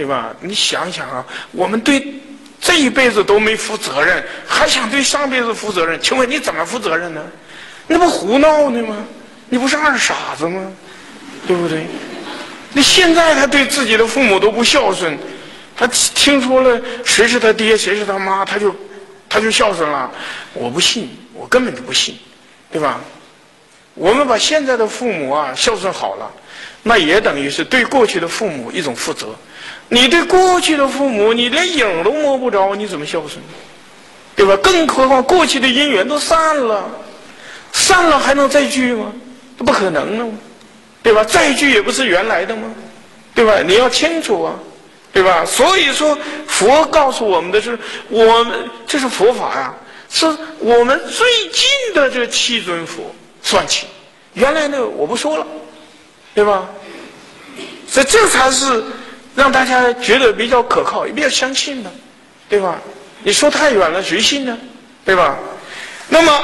对吧？你想想啊，我们对这一辈子都没负责任，还想对上辈子负责任？请问你怎么负责任呢？那不胡闹呢吗？你不是二傻子吗？对不对？你现在他对自己的父母都不孝顺，他听说了谁是他爹谁是他妈，他就他就孝顺了。我不信，我根本就不信，对吧？我们把现在的父母啊孝顺好了，那也等于是对过去的父母一种负责。你对过去的父母，你连影都摸不着，你怎么孝顺？对吧？更何况过去的姻缘都散了，散了还能再聚吗？不可能了。对吧？再聚也不是原来的吗？对吧？你要清楚啊，对吧？所以说，佛告诉我们的是，我们这是佛法呀，是我们最近的这七尊佛算起，原来那个我不说了，对吧？所以这才是让大家觉得比较可靠，也比较相信呢，对吧？你说太远了，谁信呢？对吧？那么。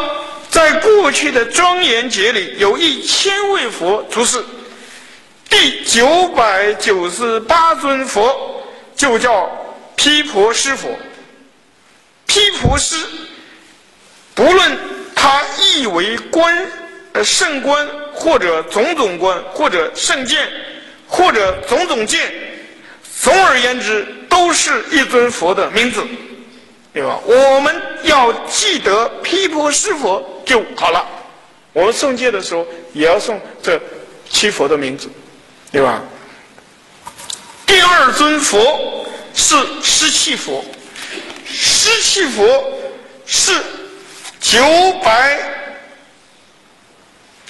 在过去的庄严节里，有一千位佛出世，第九百九十八尊佛就叫毗婆尸佛。毗婆尸，不论他意为观呃圣观，或者种种观，或者圣剑，或者种种剑，总而言之，都是一尊佛的名字。对吧？我们要记得毗婆尸佛就好了。我们诵戒的时候也要诵这七佛的名字，对吧？第二尊佛是湿气佛，湿气佛是九百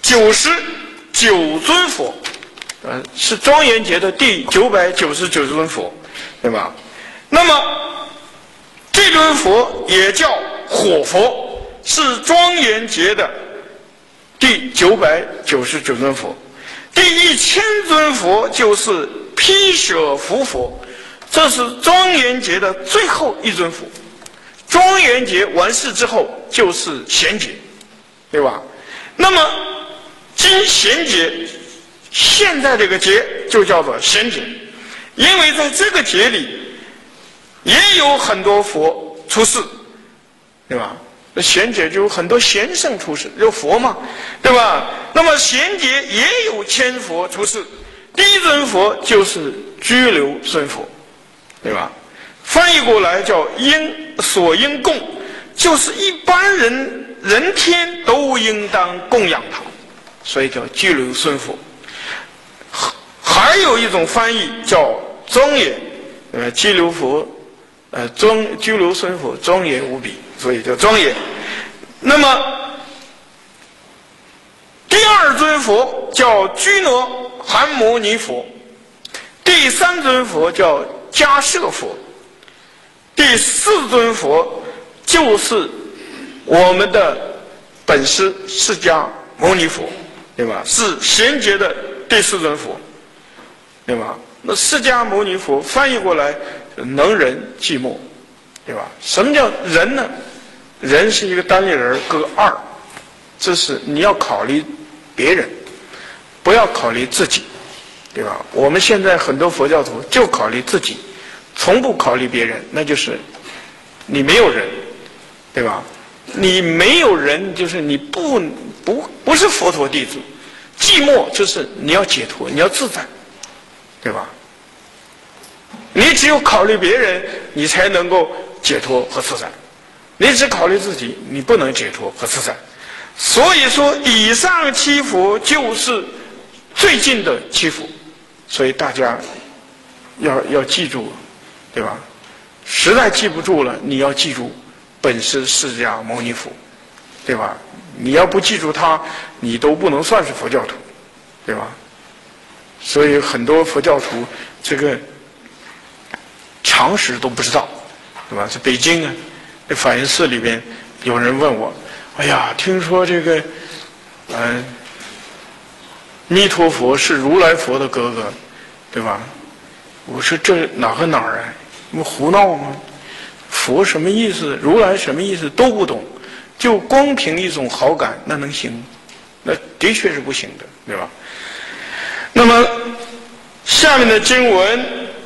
九十九尊佛，呃，是庄严节的第九百九十九尊佛，对吧？那么。这尊佛也叫火佛，是庄严节的第九百九十九尊佛。第一千尊佛就是毗舍浮佛，这是庄严节的最后一尊佛。庄严节完事之后就是贤节，对吧？那么今贤节，现在这个节就叫做贤节，因为在这个节里。也有很多佛出世，对吧？那贤姐就有很多贤圣出世，有佛嘛，对吧？那么贤姐也有千佛出世，第一尊佛就是居留孙佛，对吧？翻译过来叫应所应供，就是一般人人天都应当供养他，所以叫居留孙佛。还有一种翻译叫庄严，呃，居留佛。呃，庄居留孙佛庄严无比，所以叫庄严。那么第二尊佛叫居罗含摩尼佛，第三尊佛叫迦摄佛，第四尊佛就是我们的本师释迦牟尼佛，对吧？是贤劫的第四尊佛，对吧？那释迦牟尼佛翻译过来。能人寂寞，对吧？什么叫人呢？人是一个单立人，个二，这是你要考虑别人，不要考虑自己，对吧？我们现在很多佛教徒就考虑自己，从不考虑别人，那就是你没有人，对吧？你没有人，就是你不不不是佛陀弟子。寂寞就是你要解脱，你要自在，对吧？你只有考虑别人，你才能够解脱和自在。你只考虑自己，你不能解脱和自在。所以说，以上七佛就是最近的七佛。所以大家要要记住，对吧？实在记不住了，你要记住本师释迦牟尼佛，对吧？你要不记住他，你都不能算是佛教徒，对吧？所以很多佛教徒这个。常识都不知道，对吧？在北京啊，这法源寺里边，有人问我：“哎呀，听说这个，嗯，弥陀佛是如来佛的哥哥，对吧？”我说：“这哪和哪儿啊？你胡闹吗？佛什么意思？如来什么意思？都不懂，就光凭一种好感，那能行？那的确是不行的，对吧？那么下面的经文。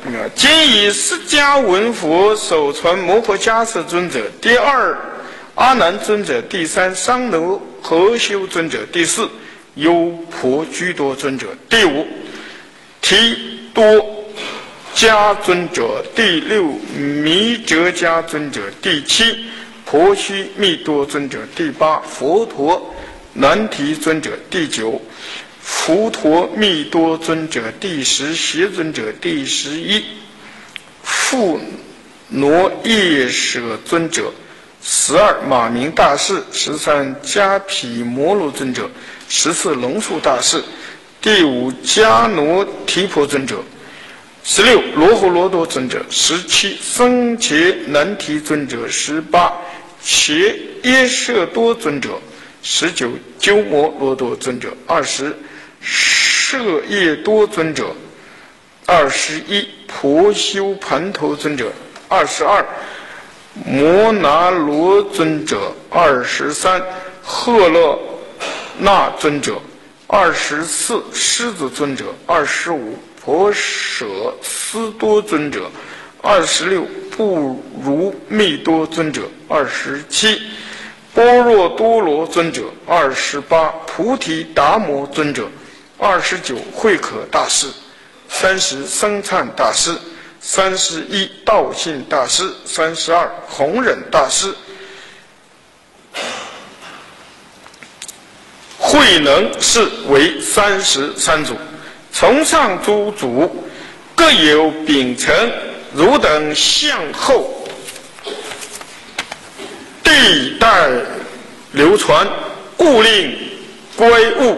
啊，今以释迦文佛首传摩诃迦叶尊者，第二阿难尊者，第三桑罗合修尊者，第四优婆居多尊者，第五提多迦尊者，第六弥哲迦尊者，第七婆须密多尊者，第八佛陀难提尊者，第九。佛陀密多尊者第十，邪尊者第十一，富罗夜舍尊者十二，马明大士十三，迦毗摩罗尊者十四，龙树大士第五，迦罗提婆尊者十六，罗睺罗多尊者十七，僧伽难提尊者十八，邪耶舍多尊者十九，鸠摩罗多尊者二十。舍业多尊者二十一，婆修盘头尊者二十二，摩那罗尊者二十三，赫勒那尊者二十四，狮子尊者二十五，婆舍斯多尊者二十六，不如密多尊者二十七，般若多罗尊者二十八，菩提达摩尊者。二十九慧可大师，三十僧璨大师，三十一道信大师，三十二弘忍大师。慧能是为三十三祖，从上诸祖各有秉承，汝等向后地代流传，故令乖悟。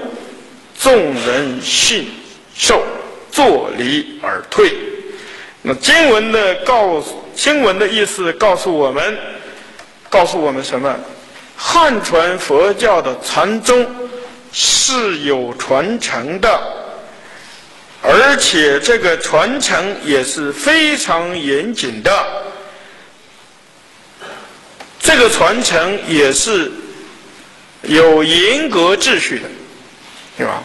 众人信受，坐离而退。那经文的告经文的意思告诉我们，告诉我们什么？汉传佛教的禅宗是有传承的，而且这个传承也是非常严谨的。这个传承也是有严格秩序的，对吧？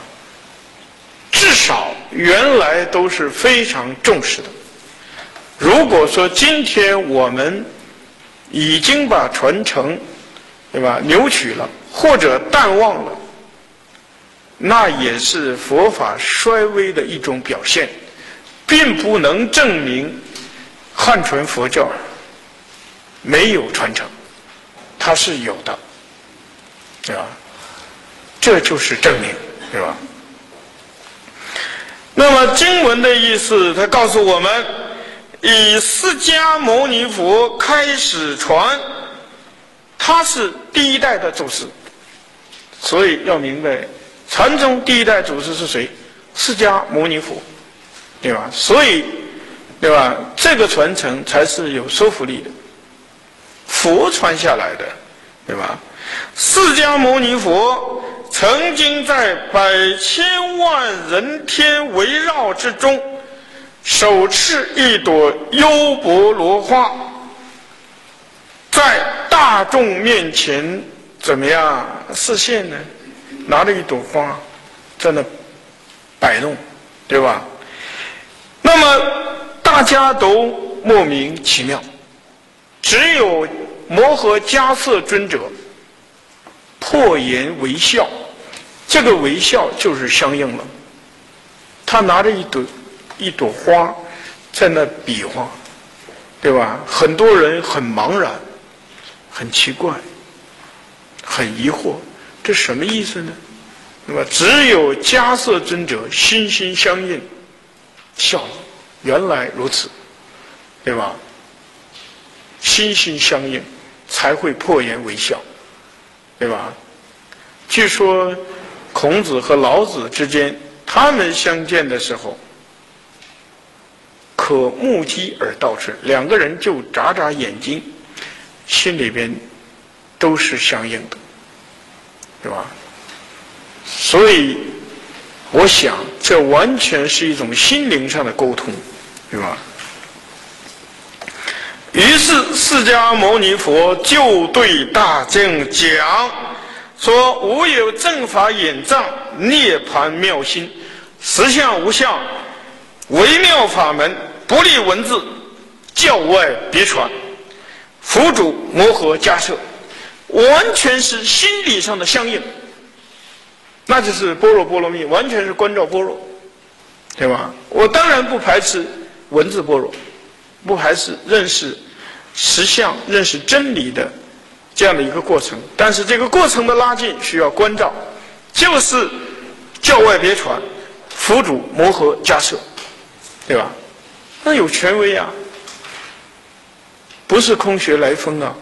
至少原来都是非常重视的。如果说今天我们已经把传承，对吧，扭曲了或者淡忘了，那也是佛法衰微的一种表现，并不能证明汉传佛教没有传承，它是有的，对吧？这就是证明，对吧？那么经文的意思，它告诉我们，以释迦牟尼佛开始传，他是第一代的祖师，所以要明白，禅宗第一代祖师是谁？释迦牟尼佛，对吧？所以，对吧？这个传承才是有说服力的，佛传下来的，对吧？释迦牟尼佛。曾经在百千万人天围绕之中，手持一朵优博罗花，在大众面前怎么样示现呢？拿着一朵花，在那摆弄，对吧？那么大家都莫名其妙，只有摩诃迦叶尊者。破颜微笑，这个微笑就是相应了。他拿着一朵一朵花，在那比划，对吧？很多人很茫然，很奇怪，很疑惑，这什么意思呢？那么只有迦色尊者心心相印，笑了，原来如此，对吧？心心相印，才会破颜微笑。对吧？据说孔子和老子之间，他们相见的时候，可目击而道之，两个人就眨眨眼睛，心里边都是相应的，对吧？所以，我想这完全是一种心灵上的沟通，对吧？于是，释迦牟尼佛就对大众讲说：“无有正法眼藏，涅盘妙心，实相无相，微妙法门，不立文字，教外别传，佛主摩诃迦摄，完全是心理上的相应。那就是般若波罗蜜，完全是关照般若，对吧？我当然不排斥文字般若，不排斥认识实相、认识真理的这样的一个过程。但是这个过程的拉近需要关照，就是教外别传，佛主磨合加设，对吧？那有权威啊，不是空穴来风啊，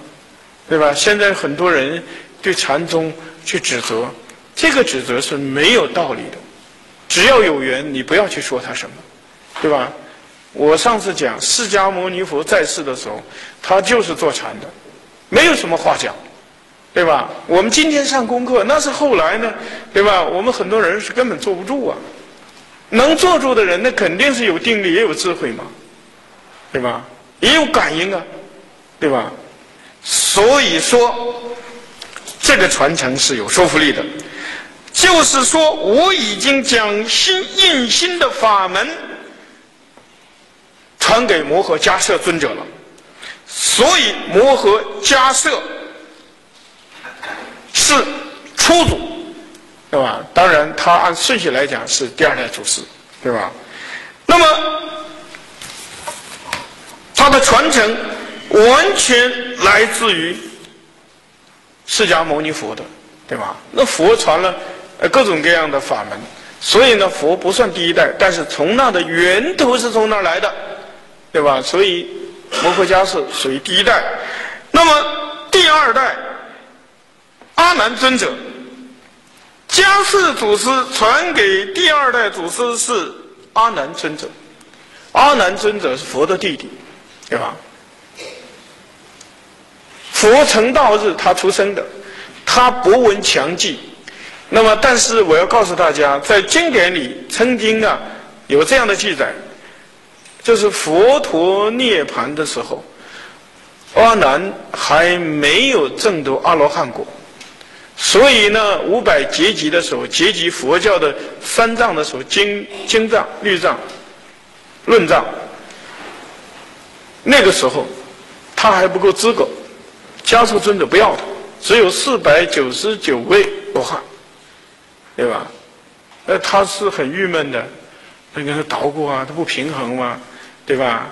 对吧？现在很多人对禅宗去指责。这个指责是没有道理的，只要有缘，你不要去说他什么，对吧？我上次讲释迦牟尼佛在世的时候，他就是坐禅的，没有什么话讲，对吧？我们今天上功课，那是后来呢，对吧？我们很多人是根本坐不住啊，能坐住的人，那肯定是有定力，也有智慧嘛，对吧？也有感应啊，对吧？所以说，这个传承是有说服力的。就是说，我已经将心印心的法门传给摩诃迦摄尊者了，所以摩诃迦摄是初祖，对吧？当然，他按顺序来讲是第二代祖师，对吧？那么，他的传承完全来自于释迦牟尼佛的，对吧？那佛传了。各种各样的法门，所以呢，佛不算第一代，但是从那的源头是从那来的，对吧？所以摩诃迦是属于第一代。那么第二代阿难尊者，迦氏祖师传给第二代祖师是阿难尊者，阿难尊者是佛的弟弟，对吧？佛成道日他出生的，他博闻强记。那么，但是我要告诉大家，在经典里曾经啊有这样的记载，就是佛陀涅盘的时候，阿难还没有证得阿罗汉果，所以呢，五百结集的时候，结集佛教的三藏的时候，经经藏、律藏、论藏，那个时候他还不够资格，迦叶尊者不要他，只有四百九十九位罗汉。对吧？那他是很郁闷的，那个捣鼓啊，他不平衡嘛，对吧？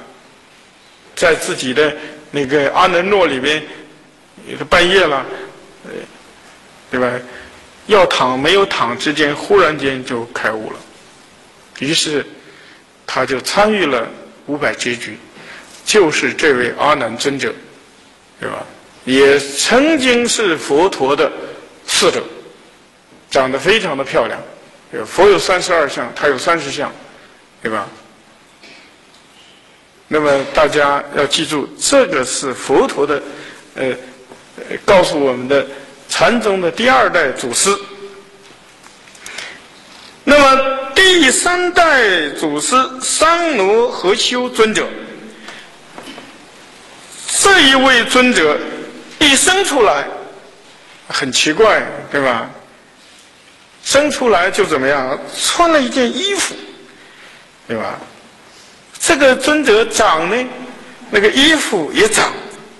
在自己的那个阿能诺里边，也是半夜了，呃对吧？要躺没有躺之间，忽然间就开悟了，于是他就参与了五百结局，就是这位阿难尊者，对吧？也曾经是佛陀的侍者。长得非常的漂亮，佛有三十二相，他有三十相，对吧？那么大家要记住，这个是佛陀的，呃，告诉我们的禅宗的第二代祖师。那么第三代祖师三罗和修尊者，这一位尊者一生出来很奇怪，对吧？生出来就怎么样？穿了一件衣服，对吧？这个尊者长呢，那个衣服也长，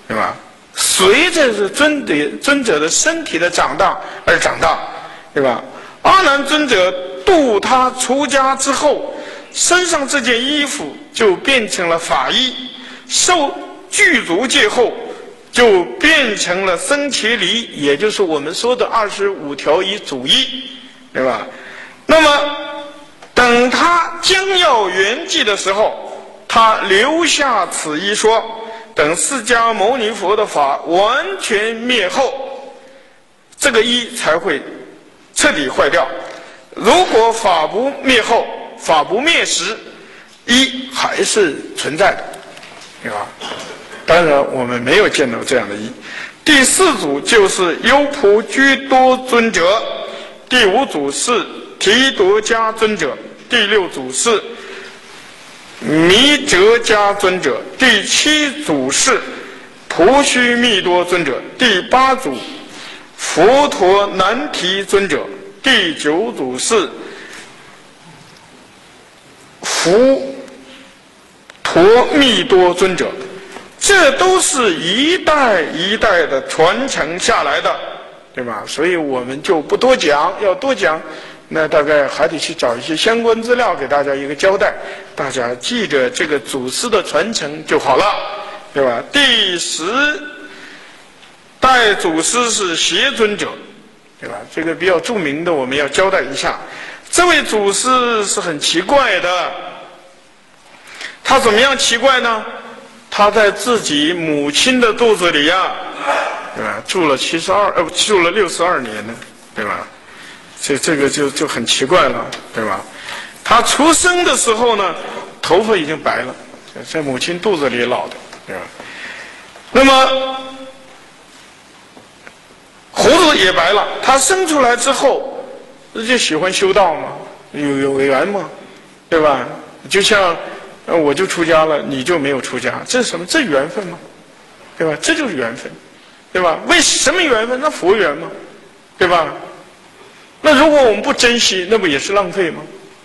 对吧？随着是尊者尊者的身体的长大而长大，对吧？阿难尊者度他出家之后，身上这件衣服就变成了法衣；受具足戒后，就变成了僧伽梨，也就是我们说的二十五条衣主衣。对吧？那么，等他将要圆寂的时候，他留下此一说：等释迦牟尼佛的法完全灭后，这个一才会彻底坏掉。如果法不灭后，法不灭时，一还是存在的，对吧？当然，我们没有见到这样的一。第四组就是优婆居多尊者。第五组是提多迦尊者，第六组是弥哲迦尊者，第七组是婆须弥多尊者，第八组佛陀难提尊者，第九组是佛陀密多尊者，这都是一代一代的传承下来的，对吧？所以我们就不多讲，要多讲，那大概还得去找一些相关资料给大家一个交代。大家记着这个祖师的传承就好了，对吧？第十代祖师是邪尊者，对吧？这个比较著名的，我们要交代一下。这位祖师是很奇怪的，他怎么样奇怪呢？他在自己母亲的肚子里呀，对吧？住了七十二呃，住了六十二年呢，对吧？这这个就就很奇怪了，对吧？他出生的时候呢，头发已经白了，在母亲肚子里老的，对吧？那么胡子也白了，他生出来之后。那就喜欢修道嘛，有有缘嘛，对吧？就像，我就出家了，你就没有出家，这是什么？这缘分吗？对吧？这就是缘分，对吧？为什么缘分？那佛缘嘛，对吧？如果我们不珍惜，那不也是浪费吗？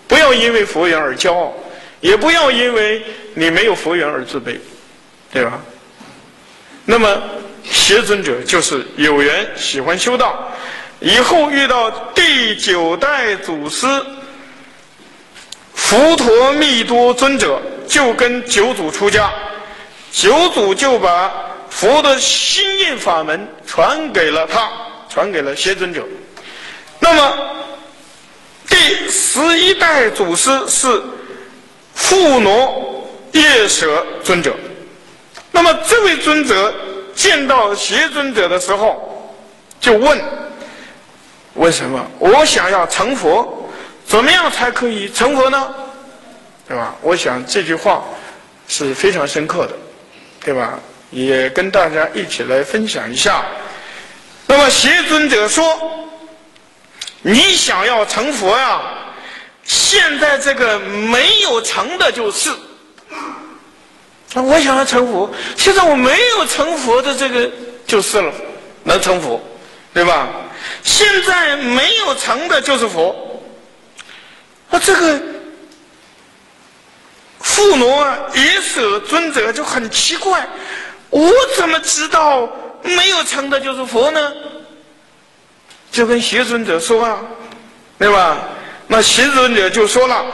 不要因为佛缘而骄傲，也不要因为你没有佛缘而自卑，对吧？那么邪尊者就是有缘喜欢修道。以后遇到第九代祖师佛陀密多尊者，就跟九祖出家，九祖就把佛的心印法门传给了他，传给了邪尊者。那么第十一代祖师是富罗夜舍尊者。那么这位尊者见到邪尊者的时候，就问。为什么我想要成佛？怎么样才可以成佛呢？对吧？我想这句话是非常深刻的，对吧？也跟大家一起来分享一下。那么邪尊者说：“你想要成佛呀？现在这个没有成的就是。那我想要成佛，现在我没有成佛的这个就是了，能成佛，对吧？”现在没有成的就是佛，那这个富罗也舍尊者就很奇怪，我怎么知道没有成的就是佛呢？就跟邪尊者说啊，对吧？那邪尊者就说了，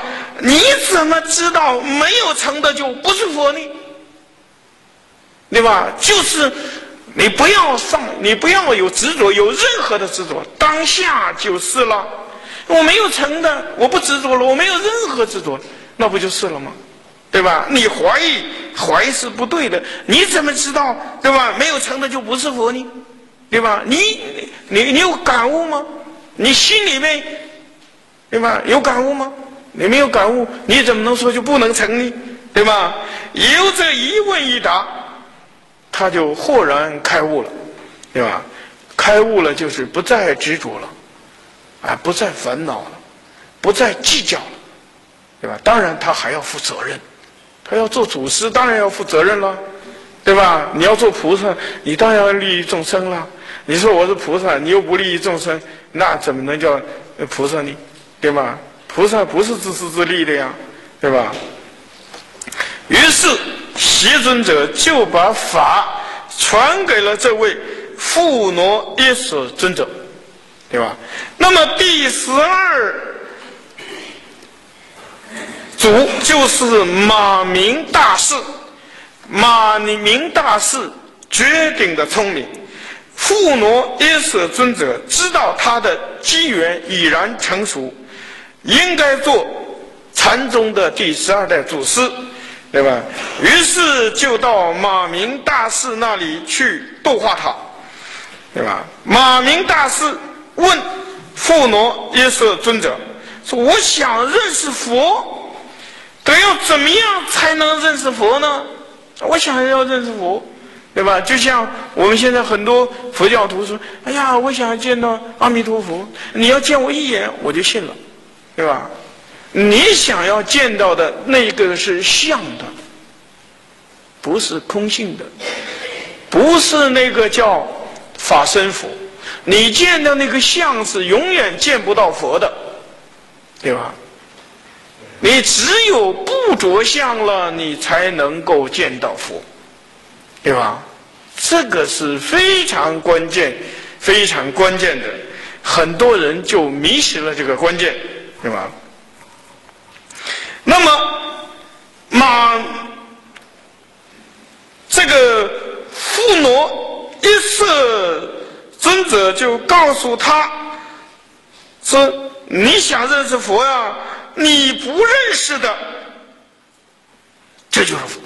你怎么知道没有成的就不是佛呢？对吧？就是。你不要上，你不要有执着，有任何的执着，当下就是了。我没有成的，我不执着了，我没有任何执着，那不就是了吗？对吧？你怀疑，怀疑是不对的。你怎么知道？对吧？没有成的就不是佛呢？对吧？你你你有感悟吗？你心里面，对吧？有感悟吗？你没有感悟，你怎么能说就不能成呢？对吧？有这一问一答。他就豁然开悟了，对吧？开悟了就是不再执着了，啊，不再烦恼了，不再计较了，对吧？当然他还要负责任，他要做祖师，当然要负责任了，对吧？你要做菩萨，你当然要利益众生了。你说我是菩萨，你又不利益众生，那怎么能叫菩萨呢？对吧？菩萨不是自私自利的呀，对吧？于是。习尊者就把法传给了这位富罗耶舍尊者，对吧？那么第十二组就是马明大士，马明大士绝顶的聪明，富罗耶舍尊者知道他的机缘已然成熟，应该做禅宗的第十二代祖师。对吧？于是就到马明大师那里去度化他，对吧？马明大师问富罗耶舍尊者说：“我想认识佛，得要怎么样才能认识佛呢？我想要认识佛，对吧？就像我们现在很多佛教徒说：‘哎呀，我想见到阿弥陀佛，你要见我一眼，我就信了，对吧？’”你想要见到的那个是相的，不是空性的，不是那个叫法身佛。你见到那个相是永远见不到佛的，对吧？你只有不着相了，你才能够见到佛，对吧？这个是非常关键、非常关键的，很多人就迷失了这个关键，对吧？那么马这个富罗一色尊者就告诉他说：“你想认识佛呀？”你不认识的，这就是佛。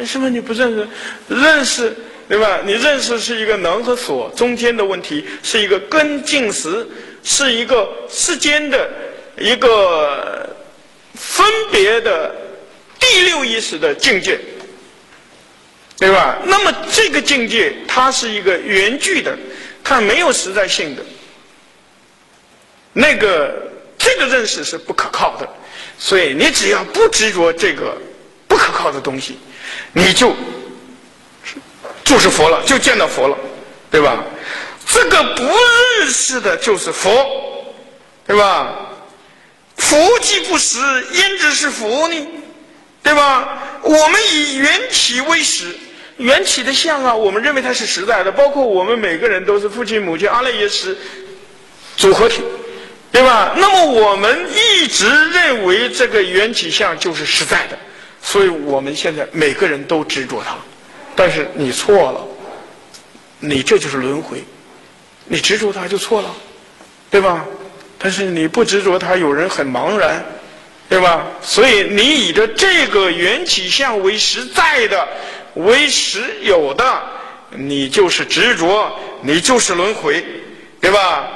为什么你不认识？认识对吧？你认识是一个能和所中间的问题，是一个根进时，是一个世间的一个分别的第六意识的境界，对吧？那么这个境界它是一个原具的，它没有实在性的，那个。这个认识是不可靠的，所以你只要不执着这个不可靠的东西，你就就是佛了，就见到佛了，对吧？这个不认识的就是佛，对吧？佛既不实，焉知是佛呢？对吧？我们以缘起为实，缘起的相啊，我们认为它是实在的，包括我们每个人都是父亲、母亲、阿赖耶识组合体。对吧？那么我们一直认为这个缘起相就是实在的，所以我们现在每个人都执着它。但是你错了，你这就是轮回，你执着它就错了，对吧？但是你不执着它，有人很茫然，对吧？所以你以着这个缘起相为实在的、为实有的，你就是执着，你就是轮回，对吧？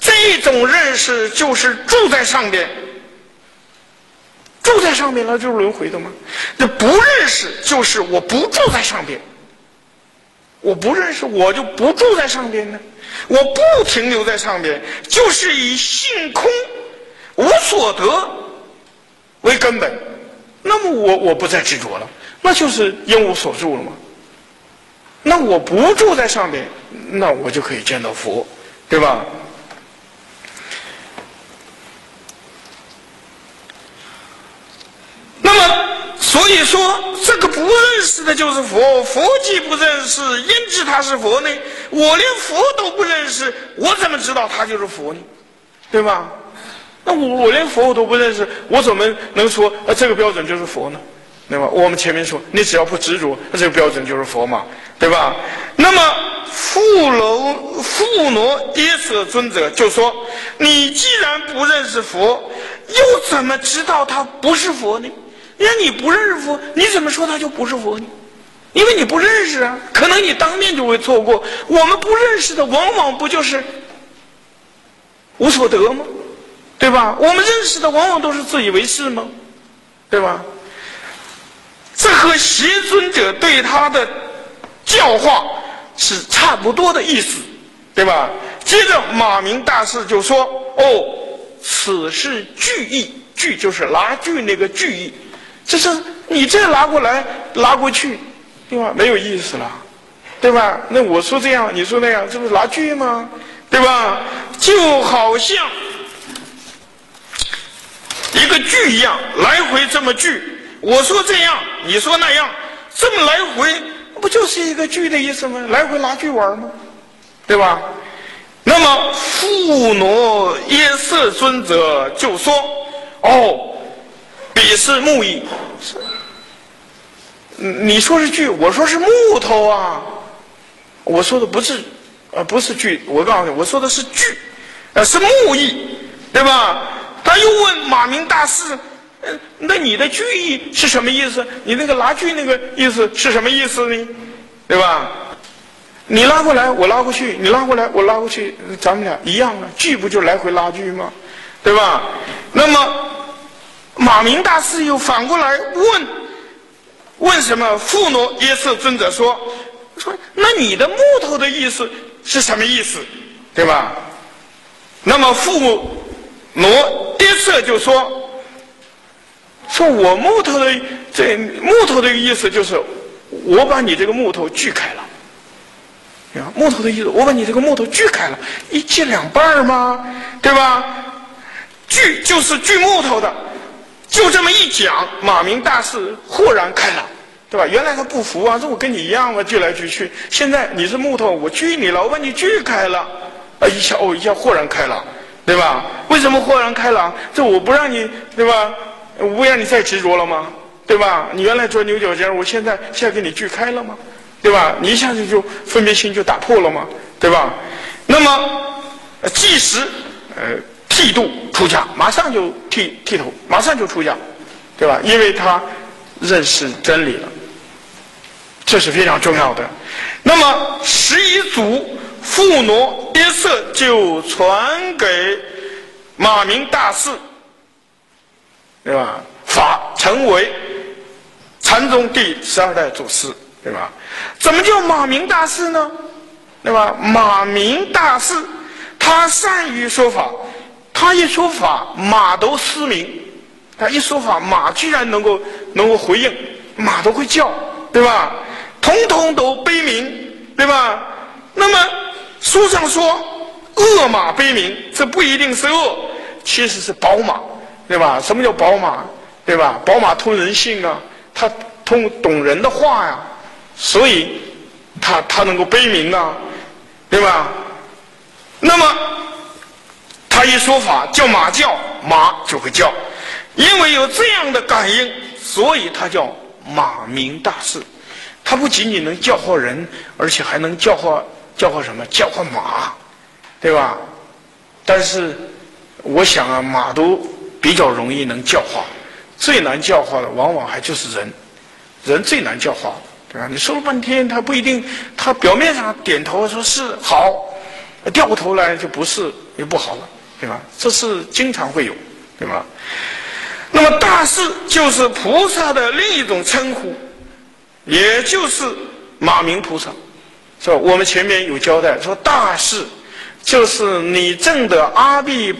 这种认识就是住在上边，住在上面那就是轮回的吗？那不认识就是我不住在上边，我不认识我就不住在上边呢，我不停留在上边，就是以性空无所得为根本，那么我我不再执着了，那就是因无所住了吗？那我不住在上边，那我就可以见到佛，对吧？那么，所你说这个不认识的就是佛，佛既不认识，因知他是佛呢？我连佛都不认识，我怎么知道他就是佛呢？对吧？那我我连佛我都不认识，我怎么能说啊这个标准就是佛呢？对吧？我们前面说，你只要不执着，那这个标准就是佛嘛，对吧？那么富罗富罗耶舍尊者就说：你既然不认识佛，又怎么知道他不是佛呢？因为你不认识佛，你怎么说他就不是佛呢？因为你不认识啊，可能你当面就会错过。我们不认识的，往往不就是无所得吗？对吧？我们认识的，往往都是自以为是吗？对吧？这和邪尊者对他的教化是差不多的意思，对吧？接着马明大师就说：“哦，此是句意，句就是拿句那个句意。”这是你这拿过来拿过去，对吧？没有意思了，对吧？那我说这样，你说那样，这不是拿锯吗？对吧？就好像一个锯一样，来回这么锯。我说这样，你说那样，这么来回，不就是一个锯的意思吗？来回拿锯玩吗？对吧？那么富罗耶色尊者就说：“哦。”彼是木艺，是，你说是锯，我说是木头啊。我说的不是，呃，不是锯。我告诉你，我说的是锯，呃，是木艺，对吧？他又问马明大师，嗯，那你的锯意是什么意思？你那个拉锯那个意思是什么意思呢？对吧？你拉过来，我拉过去；你拉过来，我拉过去，咱们俩一样啊。锯不就来回拉锯吗？对吧？那么。马明大师又反过来问：“问什么？”富罗耶色尊者说：“说那你的木头的意思是什么意思？对吧？”那么富罗耶色就说：“说我木头的这木头的意思就是，我把你这个木头锯开了。啊，木头的意思，我把你这个木头锯开了，一锯两半吗？对吧？锯就是锯木头的。”就这么一讲，马明大师豁然开朗，对吧？原来他不服啊，说我跟你一样啊，锯来锯去。现在你是木头，我锯你了，我把你锯开了，啊，一下哦，一下豁然开朗，对吧？为什么豁然开朗？这我不让你，对吧？我不让你再执着了吗？对吧？你原来钻牛角尖，我现在现在给你锯开了吗？对吧？你一下子就分别心就打破了吗？对吧？那么，即使，呃，剃度出家，马上就剃剃头，马上就出家，对吧？因为他认识真理了，这是非常重要的。那么，十一祖富挪约瑟就传给马明大士，对吧？法成为禅宗第十二代祖师，对吧？怎么叫马明大师呢？对吧？马明大师，他善于说法，他一说法，马都失明。他一说法，马居然能够能够回应，马都会叫，对吧？通通都悲鸣，对吧？那么书上说恶马悲鸣，这不一定是恶，其实是宝马，对吧？什么叫宝马？对吧？宝马通人性啊，它通懂人的话呀，所以它它能够悲鸣啊，对吧？那么他一说法叫马叫，马就会叫，因为有这样的感应，所以他叫马鸣大士。他不仅仅能教化人，而且还能教化教化什么？教化马，对吧？但是我想啊，马都比较容易能教化。最难教化的，往往还就是人，人最难教化，对吧？你说了半天，他不一定，他表面上点头说是好，掉过头来就不是，也不好了，对吧？这是经常会有，对吧？那么大士就是菩萨的另一种称呼，也就是马明菩萨，是吧？我们前面有交代说，大士就是你证的阿毗。